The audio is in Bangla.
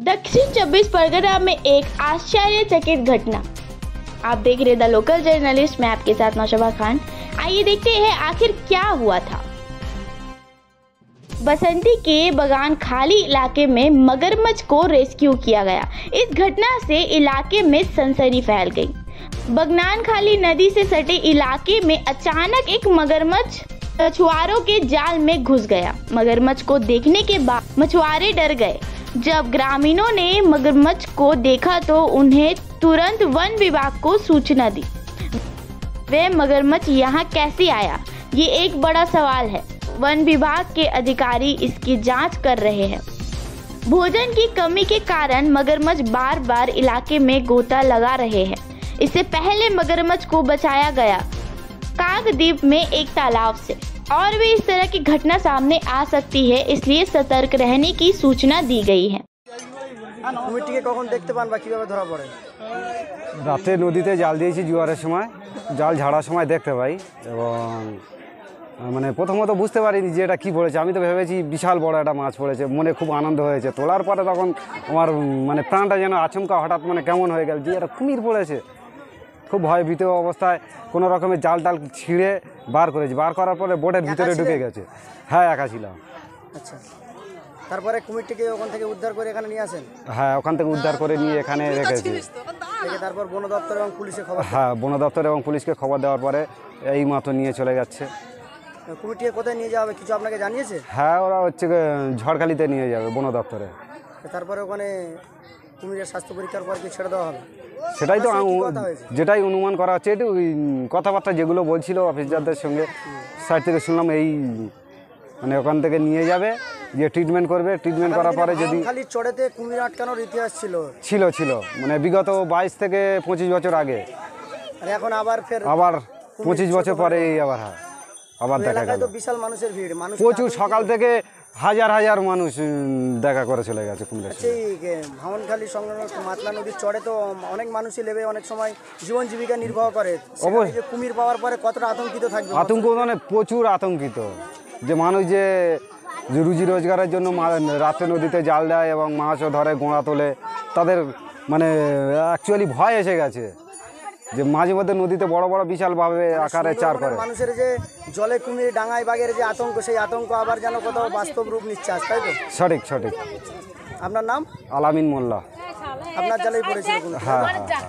दक्षिण 24 परगना में एक आश्चर्यचकित घटना। आप देख रहे द लोकल जर्नलिस्ट, मैं आपके साथ नौशबा खान। आइए देखते हैं आखिर क्या हुआ था। बसंती के बगान खाली इलाके में मगरमच्छ को रेस्क्यू किया गया। इस घटना से इलाके में सनसनी फैल गई। बगनान खाली नदी से सटे इलाके में अचानक एक मगरमच्छ मछुआरों के जाल में घुस गया। मगरमच्छ को देखने के बाद मछुआरे डर गए। जब ग्रामीणों ने मगरमच्छ को देखा तो उन्हें तुरंत वन विभाग को सूचना दी। वे मगरमच्छ यहाँ कैसे आया? ये एक बड़ा सवाल है। वन विभाग के अधिकारी इसकी जाँच कर रहे हैं। भोजन की कमी के कारण मगरमच्छ बार बार इलाके में गोता लगा रहे हैं। इससे पहले मगरमच्छ को बचाया गया। काकद्वीप में एक तालाब से और भी इस तरह की घटना सामने आ सकती है इसलिए सतर्क रहने की सूचना दी गई है কুমিরটিকে কখন দেখতে পান বা কিভাবে ধরা পড়ে রাতে নদীতে জাল দিয়েছি জোয়ারের সময় জাল ঝাড়ার সময় দেখতে পাই এবং আহ, মানে প্রথমত বুঝতে পারিনি যে এটা কী পড়েছে আমি তো ভেবেছি বিশাল বড় একটা মাছ পড়েছে মনে খুব আনন্দ হয়েছে তোলার পরে তখন আমার উম, মানে প্রাণটা যেন আচমকা হঠাৎ মানে কেমন হয়ে গেল যে এটা কুমির পড়েছে খুব ভয় ভীত অবস্থায় কোনো রকমের জাল টাল ছিঁড়ে বার করেছি। বার করার পরে বোটের ভিতরে ঢুকে গেছে। হ্যাঁ একা ছিলাম। আচ্ছা। তারপরে কুমিরটিকে ওখান থেকে উদ্ধার করে এখানে নিয়ে আসেন? হ্যাঁ ওখান থেকে উদ্ধার করে নিয়ে এখানে রেখেছি। তারপর বন দপ্তর এবং পুলিশে খবর হ্যাঁ বন দপ্তর এবং পুলিশকে খবর দেওয়ার পরে এই মাত্র নিয়ে চলে যাচ্ছে। কুমিরটিকে কোথায় নিয়ে যাওয়া হবে কিছু আপনাকে জানিয়েছে? হ্যাঁ ওরা হচ্ছে ঝড়খালিতে নিয়ে যাবে বন দপ্তরে। তারপরে ওখানে কুমিরের স্বাস্থ্য পরীক্ষার পর কি ছেড়ে দেওয়া হবে? সেটাই তো? যেটাই অনুমান করা হচ্ছে ওই কথাবার্তা যেগুলো বলছিল অফিসারদের সঙ্গে সাইড থেকে শুনলাম এই মানে ওখান থেকে নিয়ে যাবে যে ট্রিটমেন্ট করবে ট্রিটমেন্ট করার পরে যদি খালি চড়েতে কুমির আটকানোর ইতিহাস ছিল। ছিল ছিল। মানে বিগত বাইশ থেকে পঁচিশ বছর আগে। আর এখন আবার ফের আবার পঁচিশ বছর পরে আবার হ্যাঁ। আবার দেখা গেল তো বিশাল মানুষের ভিড় মানুষ প্রচুর সকাল থেকে হাজার হাজার মানুষ দেখা করে চলে গেছে। সেই ভাঙনখালি সংলগ্ন মাতলা নদীর চড়ে তো অনেক মানুষই লেবে অনেক সময় জীবন জীবিকা নির্বাহ করে অবশ্যই। কুমির পাওয়ার পরে কতটা আতঙ্কিত থাকবে আতঙ্ক মানে প্রচুর আতঙ্কিত যে মানুষ যে রুজি রোজগারের জন্য মা- রাতে নদীতে জাল দেয় এবং মাছও ধরে গোঁড়া তোলে তাদের মানে অ্যাকচুয়ালি ভয় এসে গেছে যে মাঝে মধ্যে নদীতে বড় বড় বিশালভাবে আকারে চার করে। মানুষের যে জলে কুমির ডাঙায় বাঘের যে আতঙ্ক সেই আতঙ্ক আবার যেন কোথাও বাস্তব রূপ নিচ্ছে আজ তাই তো? সঠিক সঠিক। আপনার নাম? আলামিন মোল্লা। আপনার জলেই পড়েছিল হ্যাঁ হ্যাঁ হ্যাঁ।